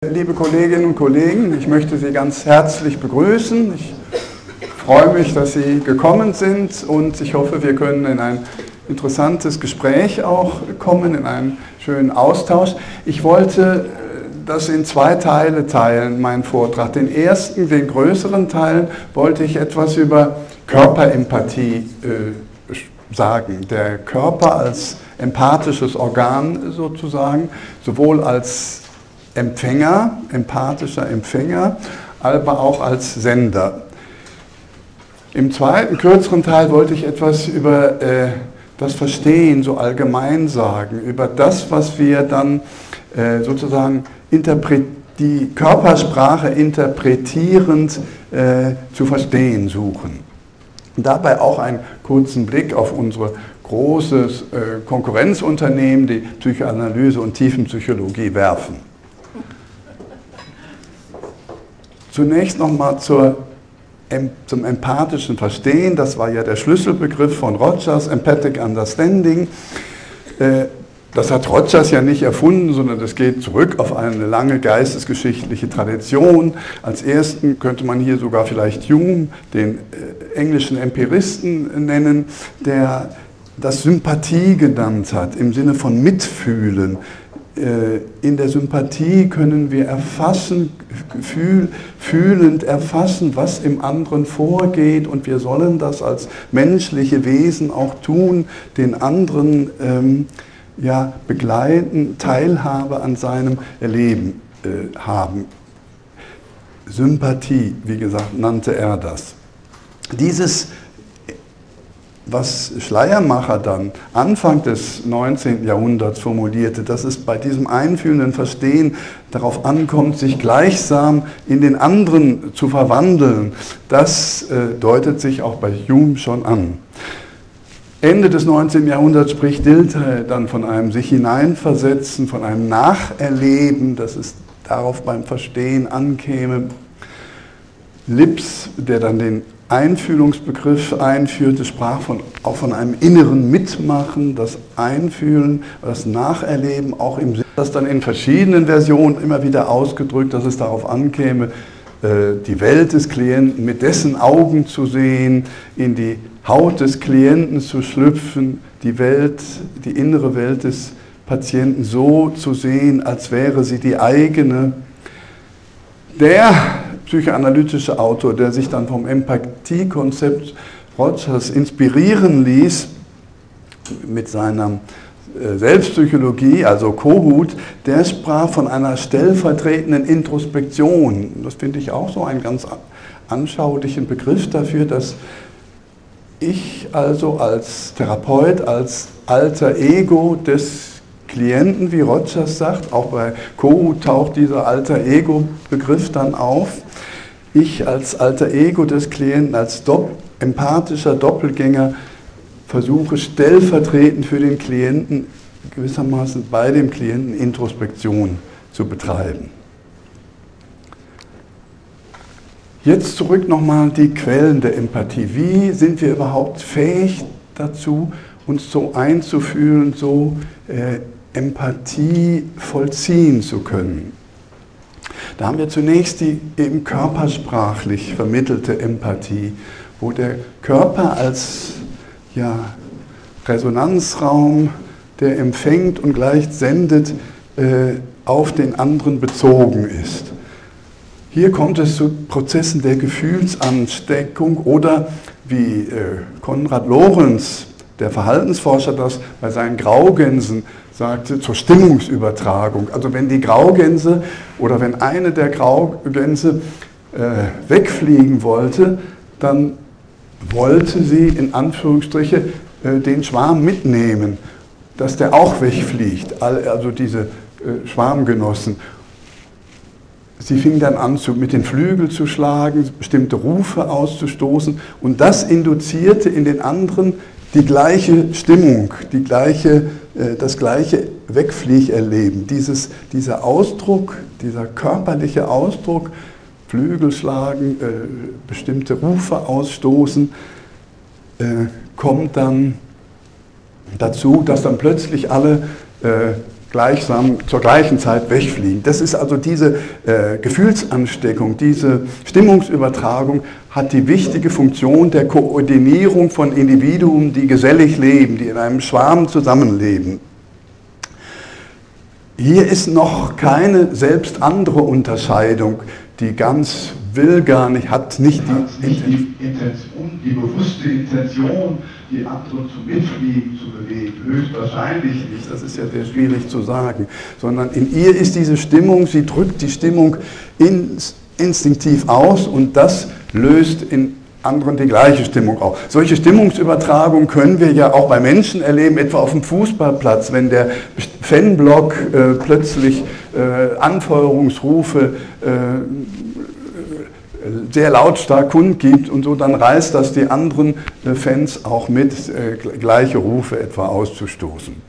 Liebe Kolleginnen und Kollegen, ich möchte Sie ganz herzlich begrüßen. Ich freue mich, dass Sie gekommen sind und ich hoffe, wir können in ein interessantes Gespräch auch kommen, in einen schönen Austausch. Ich wollte das in zwei Teile teilen, meinen Vortrag. Den ersten, den größeren Teil, wollte ich etwas über Körperempathie äh, sagen. Der Körper als empathisches Organ sozusagen, sowohl als Empfänger, empathischer Empfänger, aber auch als Sender. Im zweiten, kürzeren Teil wollte ich etwas über äh, das Verstehen so allgemein sagen, über das, was wir dann äh, sozusagen die Körpersprache interpretierend äh, zu verstehen suchen. Dabei auch einen kurzen Blick auf unser großes äh, Konkurrenzunternehmen, die Psychoanalyse und Tiefenpsychologie werfen. Zunächst nochmal zum empathischen Verstehen, das war ja der Schlüsselbegriff von Rogers, Empathic Understanding. Äh, das hat Rogers ja nicht erfunden, sondern das geht zurück auf eine lange geistesgeschichtliche Tradition. Als ersten könnte man hier sogar vielleicht Hume, den äh, englischen Empiristen, nennen, der das Sympathie genannt hat, im Sinne von Mitfühlen, in der Sympathie können wir erfassen, fühl, fühlend erfassen, was im anderen vorgeht und wir sollen das als menschliche Wesen auch tun, den anderen ähm, ja, begleiten, Teilhabe an seinem Erleben äh, haben. Sympathie, wie gesagt, nannte er das. Dieses was Schleiermacher dann Anfang des 19. Jahrhunderts formulierte, dass es bei diesem einfühlenden Verstehen darauf ankommt, sich gleichsam in den anderen zu verwandeln, das äh, deutet sich auch bei Hume schon an. Ende des 19. Jahrhunderts spricht Dilthey dann von einem sich hineinversetzen, von einem Nacherleben, dass es darauf beim Verstehen ankäme. Lips, der dann den Einfühlungsbegriff einführte, sprach von, auch von einem inneren Mitmachen, das Einfühlen, das Nacherleben, auch im Sinn, das dann in verschiedenen Versionen immer wieder ausgedrückt, dass es darauf ankäme, äh, die Welt des Klienten mit dessen Augen zu sehen, in die Haut des Klienten zu schlüpfen, die Welt, die innere Welt des Patienten so zu sehen, als wäre sie die eigene. Der psychoanalytische Autor, der sich dann vom Empathiekonzept Rogers inspirieren ließ mit seiner äh, Selbstpsychologie, also Kohut, der sprach von einer stellvertretenden Introspektion. Das finde ich auch so einen ganz anschaulichen Begriff dafür, dass ich also als Therapeut, als alter Ego des Klienten, wie Rogers sagt, auch bei Kohut taucht dieser alter Ego-Begriff dann auf, ich als alter Ego des Klienten, als Dopp empathischer Doppelgänger versuche stellvertretend für den Klienten gewissermaßen bei dem Klienten Introspektion zu betreiben. Jetzt zurück nochmal die Quellen der Empathie. Wie sind wir überhaupt fähig dazu, uns so einzufühlen, so äh, Empathie vollziehen zu können? Da haben wir zunächst die eben körpersprachlich vermittelte Empathie, wo der Körper als ja, Resonanzraum, der empfängt und gleich sendet, äh, auf den anderen bezogen ist. Hier kommt es zu Prozessen der Gefühlsansteckung oder wie äh, Konrad Lorenz, der Verhaltensforscher, das bei seinen Graugänsen sagte, zur Stimmungsübertragung. Also wenn die Graugänse oder wenn eine der Graugänse äh, wegfliegen wollte, dann wollte sie in Anführungsstriche äh, den Schwarm mitnehmen, dass der auch wegfliegt, also diese äh, Schwarmgenossen. Sie fing dann an, zu, mit den Flügeln zu schlagen, bestimmte Rufe auszustoßen und das induzierte in den anderen die gleiche Stimmung, die gleiche, äh, das gleiche Wegfliegerleben. Dieses, dieser Ausdruck, dieser körperliche Ausdruck, Flügel schlagen, äh, bestimmte Rufe ausstoßen, äh, kommt dann dazu, dass dann plötzlich alle gleichsam zur gleichen Zeit wegfliegen. Das ist also diese äh, Gefühlsansteckung, diese Stimmungsübertragung hat die wichtige Funktion der Koordinierung von Individuen, die gesellig leben, die in einem Schwarm zusammenleben. Hier ist noch keine selbst andere Unterscheidung, die ganz will gar nicht, hat nicht die, die, Intention, die bewusste Intention, die anderen zum Mitfliegen zu bewegen. Höchstwahrscheinlich nicht, das ist ja sehr schwierig zu sagen, sondern in ihr ist diese Stimmung, sie drückt die Stimmung ins, instinktiv aus und das löst in anderen die gleiche Stimmung auf. Solche Stimmungsübertragung können wir ja auch bei Menschen erleben, etwa auf dem Fußballplatz, wenn der Fanblock äh, plötzlich äh, Anfeuerungsrufe äh, sehr lautstark kundgibt und so, dann reißt das die anderen äh, Fans auch mit, äh, gleiche Rufe etwa auszustoßen.